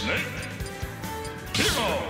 Snake. Hero.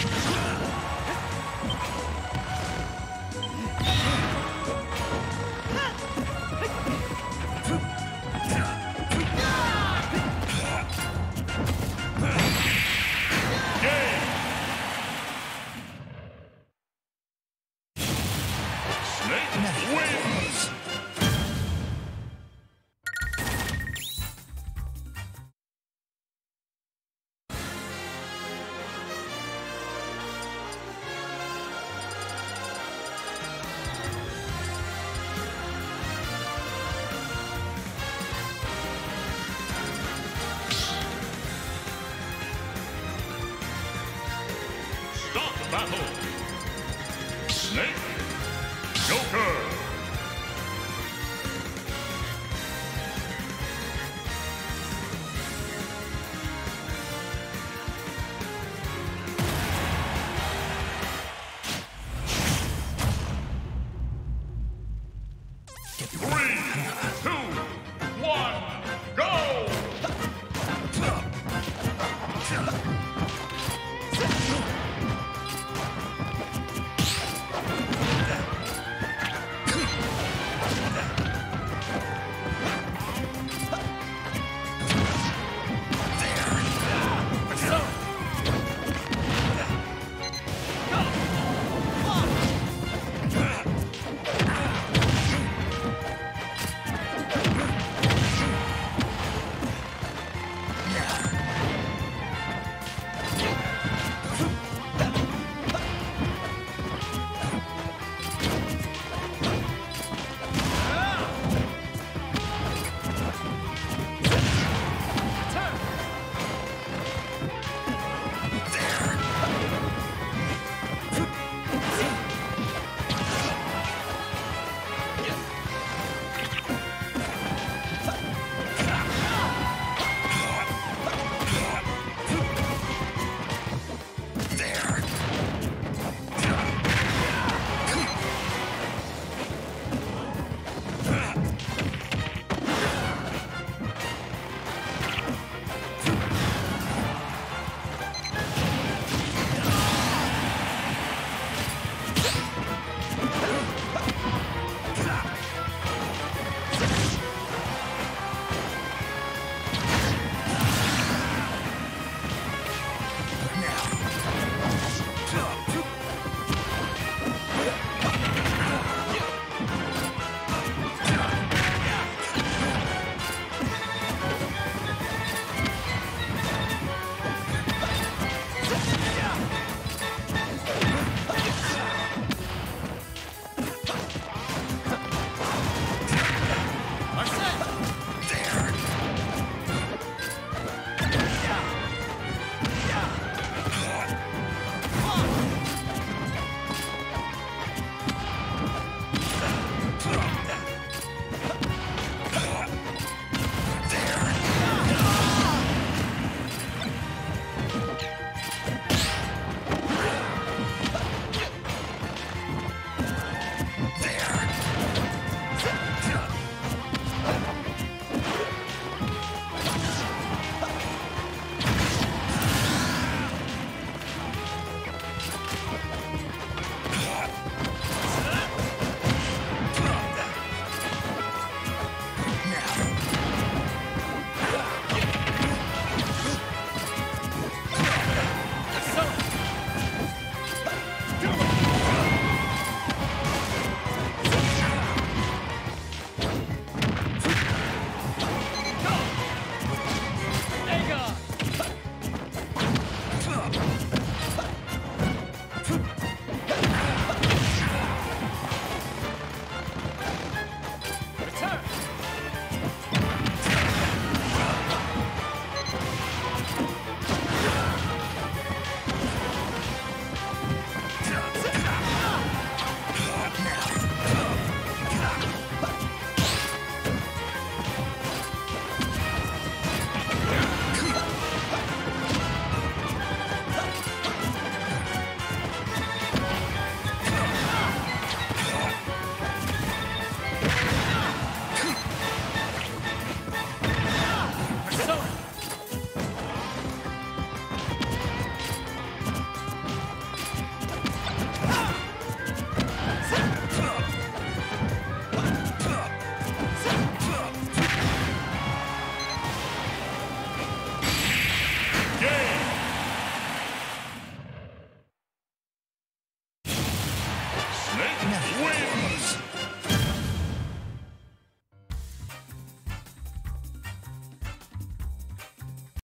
Snake wins! Joker! Three,